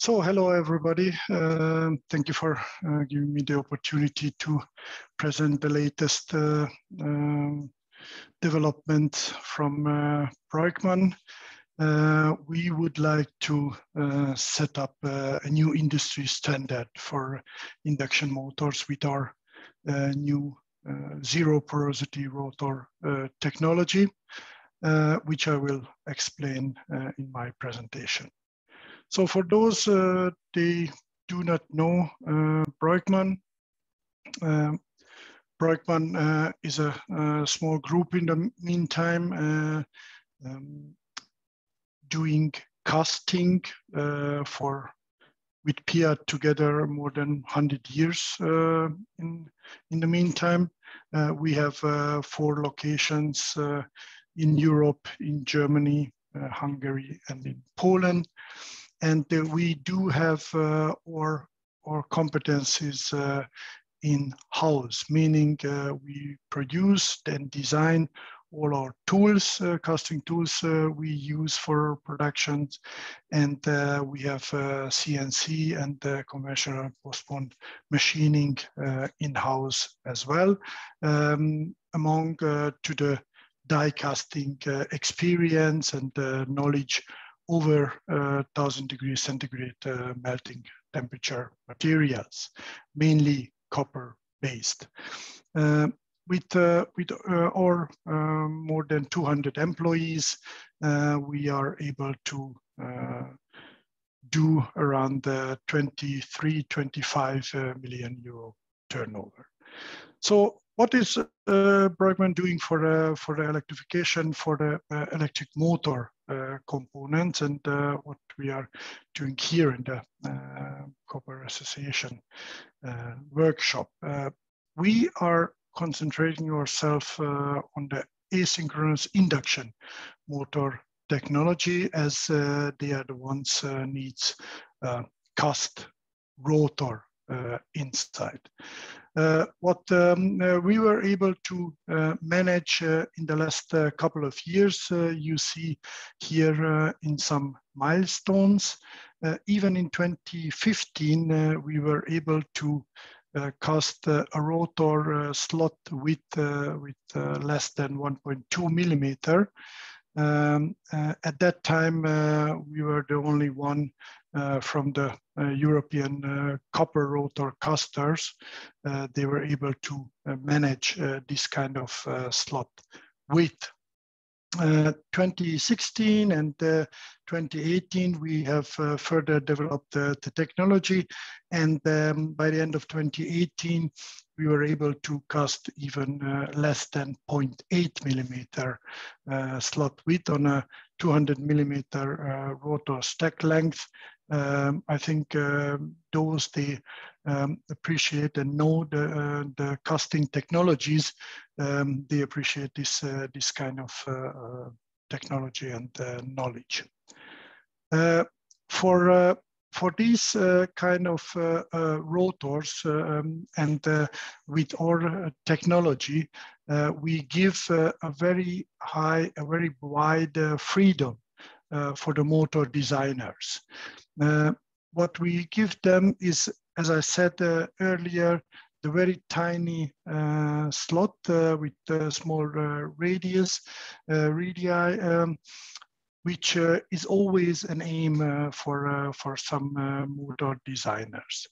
So hello everybody. Uh, thank you for uh, giving me the opportunity to present the latest uh, um, development from uh. Uh, we would like to uh, set up uh, a new industry standard for induction motors with our new zero porosity rotor technology, which I will explain in my presentation. So for those uh, they do not know uh, Breuckmann, um, Breuckmann uh, is a, a, small group in the meantime uh, um, doing casting uh, for with PIAT together more than 100 years uh, in, in the meantime. Uh, we have four locations in Europe, in Germany, Hungary, and in Poland and uh, we do have uh, our, our competencies uh, in house, meaning we produce and design all our tools, uh, casting tools uh, we use for production, And uh, we have CNC and conventional postponed machining in-house as well. Um, among to the die casting experience and knowledge over uh, 1000 degrees centigrade uh, melting temperature materials, mainly copper based. Uh, with, uh, with uh, our um, more than 200 employees, we are able to do around 23, 25 million euro turnover. So what is uh, doing for, uh, for the electrification for the uh, electric motor uh, components and uh, what we are doing here in the uh, Copper Association workshop? we are concentrating ourselves on the asynchronous induction motor technology as they are the ones needs cast rotor uh, inside. Uh, what um, uh, we were able to manage in the last couple of years, you see here in some milestones. even in 2015, we were able to uh, cast uh, a rotor uh, slot with with less than 1.2 millimeter. Um, at that time, we were the only one uh, from the uh, European uh, copper rotor casters, they were able to manage this kind of slot width. Uh, 2016 and uh, 2018, we have uh, further developed the technology. And um, by the end of 2018, we were able to cast even less than 0.8 millimeter slot width on a 200 millimeter rotor stack length um, I think uh, those they um, appreciate and know the, uh, the casting technologies, um, they appreciate this, uh, this kind of uh, uh, technology and uh, knowledge. for for these uh, kind of uh, uh, rotors um, and with our technology, we give a very high, a very wide freedom for the motor designers. Uh, what we give them is, as I said uh, earlier, the very tiny uh, slot uh, with a small uh, radius, radii, um, which is always an aim for, for some motor designers.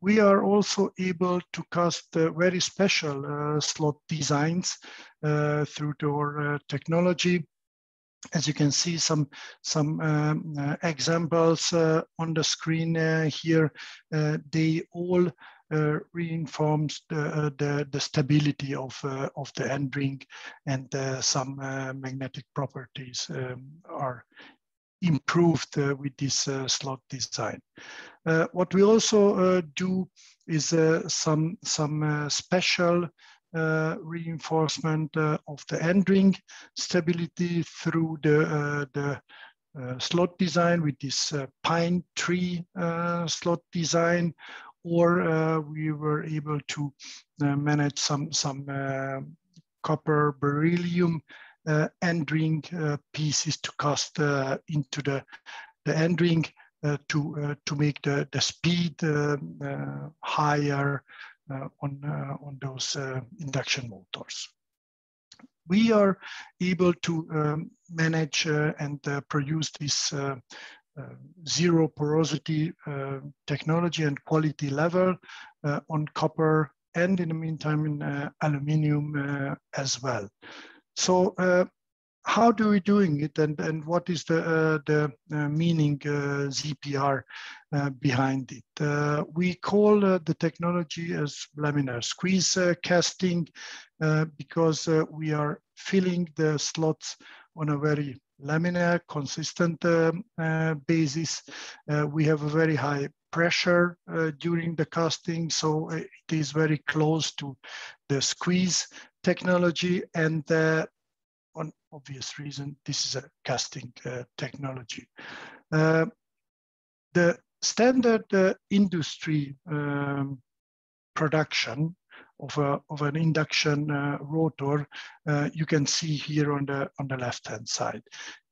we are also able to cast very special slot designs through our technology as you can see some some um, uh, examples uh, on the screen uh, here uh, they all uh, reinforce the, uh, the, the stability of of the end ring and some magnetic properties um, are improved with this slot design. What we also do is some some special Uh, reinforcement uh, of the end ring stability through the, uh, the uh, slot design with this uh, pine tree uh, slot design, or uh, we were able to uh, manage some, some copper beryllium end ring pieces to cast into the, the end ring to to make the the speed higher Uh, on uh, on those uh, induction motors we are able to um, manage uh, and uh, produce this uh, zero porosity technology and quality level on copper and in the meantime in aluminium as well. So how do we doing it and, and what is the, uh, the uh, meaning uh, ZPR behind it? we call the technology as laminar squeeze casting because we are filling the slots on a very laminar consistent basis. we have a very high pressure uh, during the casting, so it is very close to the squeeze technology, and uh, on obvious reason, this is a casting uh, technology. Uh, the standard uh, industry um, production of, a, of an induction uh, rotor, uh, you can see here on the, on the left-hand side.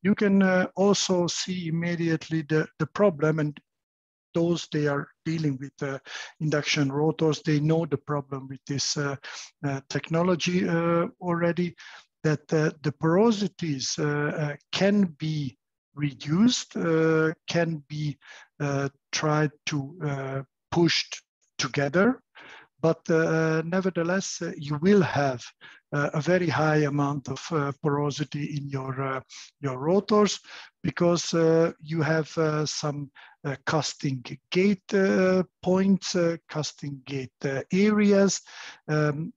You can uh, also see immediately the, the problem and those they are dealing with uh, induction rotors, they know the problem with this uh, uh, technology already that uh, the porosities uh, uh, can be reduced, can be tried to pushed together, but nevertheless, you will have uh, a very high amount of uh, porosity in your uh, your rotors because you have some casting gate points, casting gate areas, um,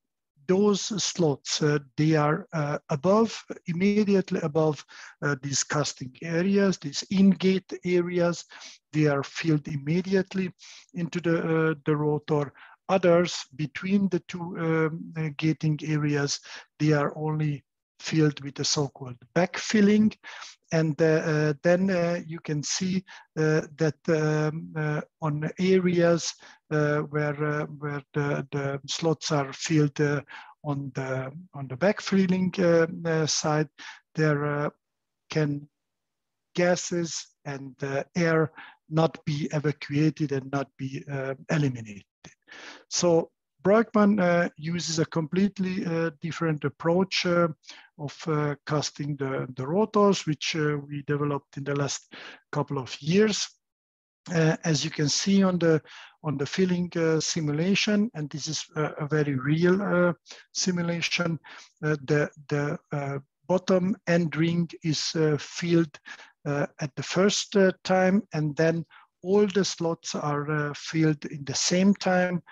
those slots, uh, they are uh, above, immediately above uh, these casting areas, these in-gate areas. They are filled immediately into the, uh, the rotor. Others between the two um, uh, gating areas, they are only filled with the so-called backfilling. And uh, uh, then uh, you can see that um, on areas where, where the, the slots are filled on the on the backfilling side, there can gases and air not be evacuated and not be uh, eliminated. So Breuckmann uh, uses a completely uh, different approach uh, of uh, casting the, the rotors, which uh, we developed in the last couple of years. Uh, as you can see on the on the filling simulation, and this is a, a very real simulation, the the bottom end ring is filled at the first time, and then all the slots are filled in the same time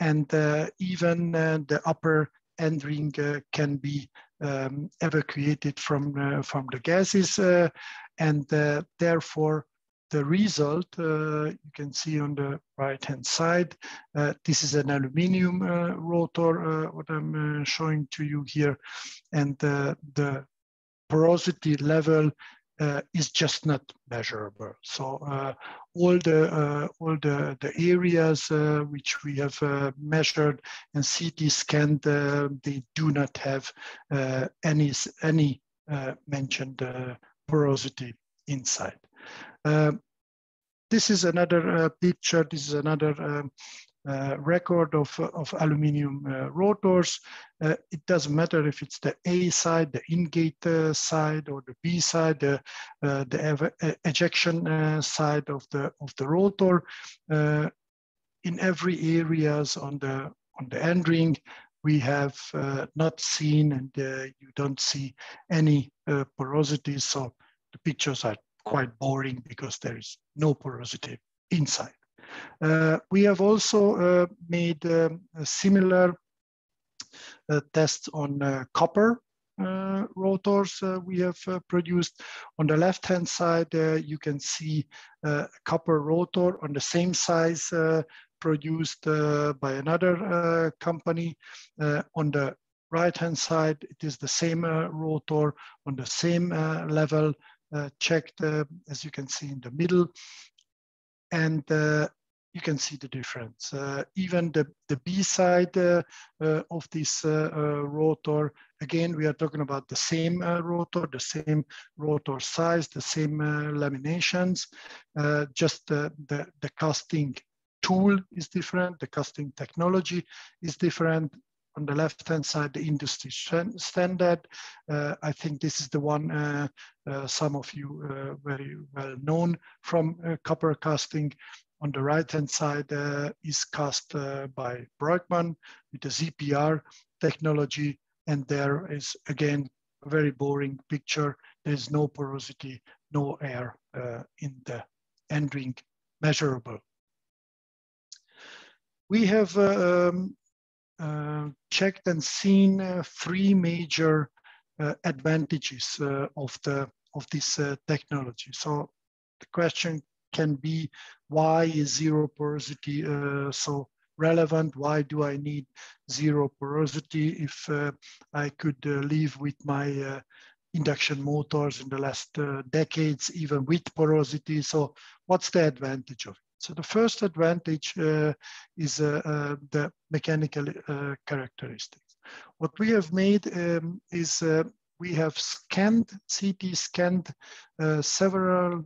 and uh, even uh, the upper end ring uh, can be um, evacuated from, from the gases and therefore the result uh, you can see on the right hand side. Uh, this is an aluminium uh, rotor, what I'm showing to you here. And the porosity level uh, is just not measurable. So uh, all the uh, all the, the areas uh, which we have uh, measured and CT scanned, uh, they do not have any any mentioned porosity inside. this is another picture. This is another um, uh, record of, of aluminium uh, rotors. Uh, it doesn't matter if it's the A side, the in-gate uh, side, or the B side, the, uh, the ejection uh, side of the, of the rotor. in every areas on the, on the end ring, we have not seen and you don't see any porosity. So the pictures are quite boring because there is no porosity inside. Uh, we have also uh, made um, similar uh, tests on copper uh, rotors uh, we have uh, produced. On the left-hand side, you can see a copper rotor on the same size produced by another company. on the right-hand side, it is the same rotor on the same level checked, as you can see in the middle. And you can see the difference. Uh, even the, the B side uh, uh, of this uh, rotor again, we are talking about the same uh, rotor, the same rotor size, the same uh, laminations, uh, just the, the, the casting tool is different, the casting technology is different, on the left-hand side, the industry standard. Uh, I think this is the one uh, uh, some of you uh, very well known from uh, copper casting. On the right-hand side uh, is cast by Breuckmann with the ZPR technology. And there is, again, a very boring picture. There's no porosity, no air in the end ring measurable. We have um, checked and seen uh, three major uh, advantages of the of this technology. So the question can be, why is zero porosity so relevant? Why do I need zero porosity if uh, I could uh, live with my uh, induction motors in the last decades, even with porosity? So what's the advantage of it? So the first advantage uh, is uh, uh, the mechanical uh, characteristics. What we have made um, is uh, we have scanned, CT scanned uh, several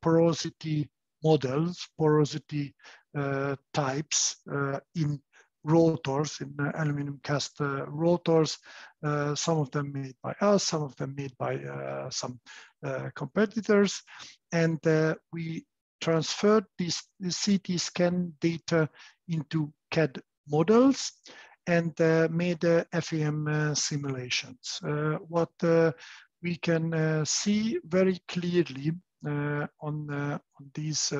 porosity models, porosity types in rotors, in aluminum cast rotors, some of them made by us, some of them made by some competitors. And we transferred this, this CT scan data into CAD models and uh, made uh, FEM uh, simulations. Uh, what uh, we can uh, see very clearly on, on these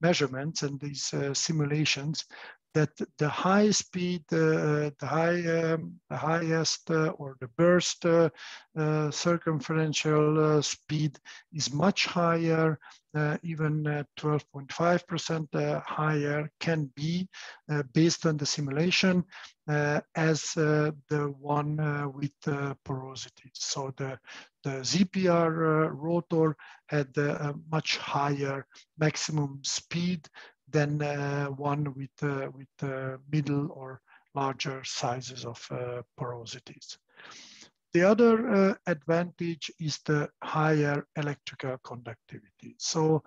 measurements and these simulations that the high speed, uh, the high, um, the highest uh, or the burst uh, uh circumferential uh, speed is much higher, uh, even 12.5% higher can be based on the simulation as the one with porosity. So the, the ZPR rotor had a much higher maximum speed than uh, one with, uh, with uh, middle or larger sizes of porosities. The other advantage is the higher electrical conductivity. So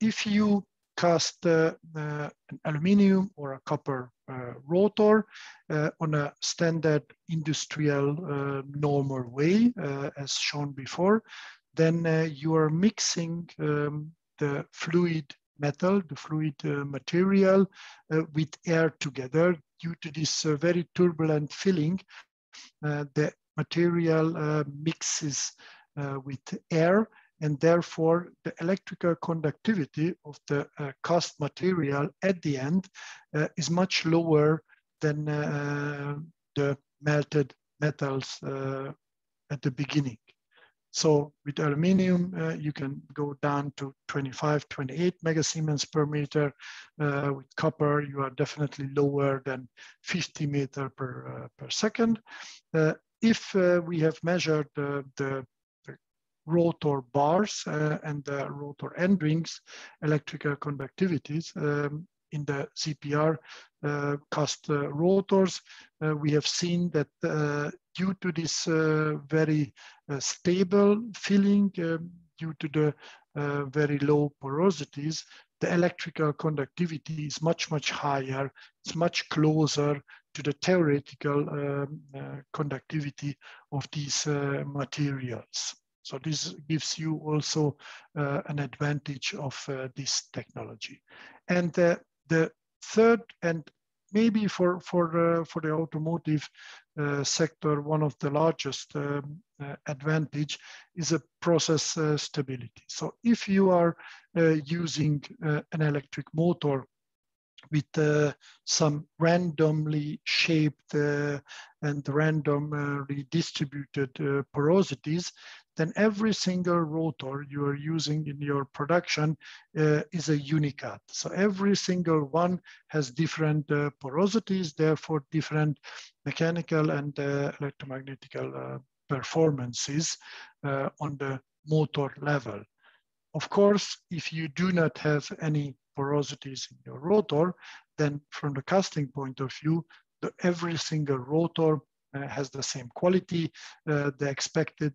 if you cast uh, uh, an aluminium or a copper uh, rotor on a standard industrial normal way, as shown before, then you are mixing um, the fluid metal, the fluid uh, material uh, with air together. Due to this uh, very turbulent filling, the material mixes with air and therefore the electrical conductivity of the uh, cast material at the end uh, is much lower than uh, the melted metals at the beginning. So with aluminium, uh, you can go down to 25, 28 megasiemens per meter. Uh, with copper, you are definitely lower than 50 meter per, uh, per second. Uh, if uh, we have measured the, the rotor bars uh, and the rotor end rings electrical conductivities um, in the uh, cast rotors, we have seen that due to this very stable filling, um, due to the very low porosities, the electrical conductivity is much, much higher. It's much closer to the theoretical um, uh, conductivity of these uh, materials. So this gives you also uh, an advantage of this technology. And the third, and maybe for, for, uh, for the automotive uh, sector, one of the largest um, uh, advantage is a process uh, stability. So if you are uh, using an electric motor with some randomly shaped and randomly distributed porosities, then every single rotor you are using in your production uh, is a unicat. So every single one has different uh, porosities, therefore different mechanical and uh, electromagnetic uh, performances uh, on the motor level. Of course, if you do not have any porosities in your rotor, then from the casting point of view, the, every single rotor has the same quality, the expected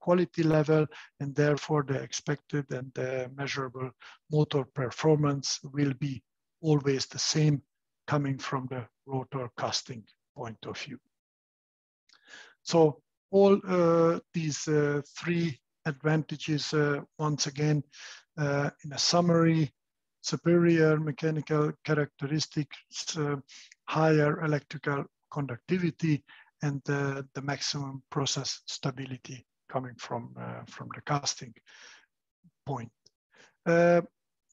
quality level, and therefore the expected and the measurable motor performance will be always the same coming from the rotor casting point of view. So all uh, these uh, three advantages, uh, once again, in a summary, superior mechanical characteristics, higher electrical conductivity, and the maximum process stability coming from, from the casting point. Uh,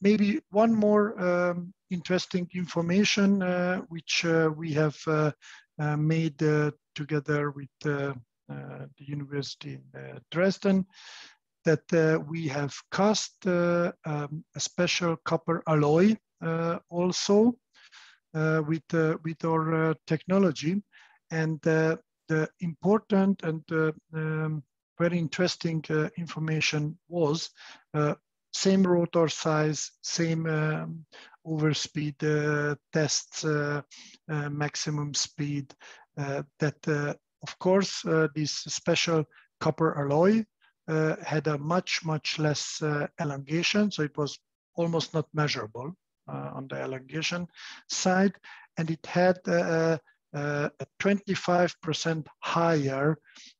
maybe one more um, interesting information uh, which uh, we have made together with uh, the university in uh, Dresden, that uh, we have cast um, a special copper alloy also with, with our technology. And the important and um, very interesting uh, information was uh, same rotor size, same um, overspeed uh, tests, maximum speed that of course, uh, this special copper alloy uh, had a much, much less uh, elongation. So it was almost not measurable Uh, on the elongation side. And it had uh, uh, a 25% higher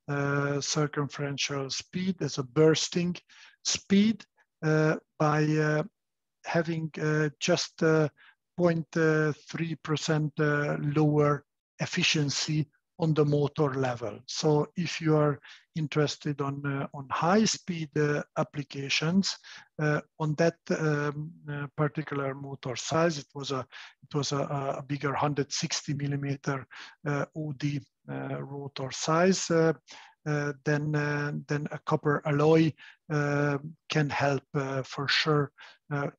uh, circumferential speed as a bursting speed uh, by uh, having just 0.3% lower efficiency on the motor level. So if you are interested on, uh, on high speed uh, applications uh, on that um, uh, particular motor size, it was a, it was a, a bigger 160 millimeter uh, OD uh, rotor size. then, then a copper alloy can help for sure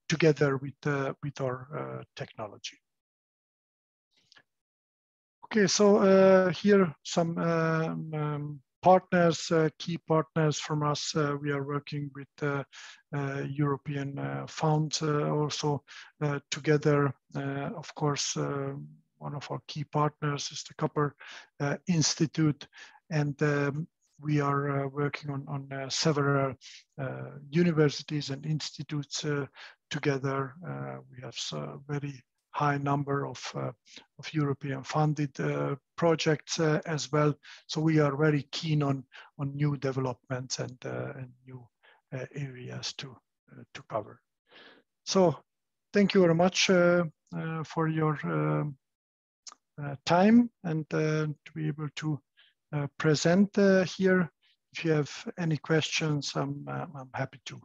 together with, with our technology. Okay, so uh, here some um, um, partners, uh, key partners from us. Uh, we are working with uh, uh, European uh, funds also together. of course, one of our key partners is the Copper Institute, and um, we are working on, on several universities and institutes together. we have very high number of, uh, of European funded uh, projects uh, as well. So we are very keen on, on new developments and, uh, and new uh, areas to, uh, to cover. So thank you very much for your um, time and to be able to present here. If you have any questions, I'm, I'm happy to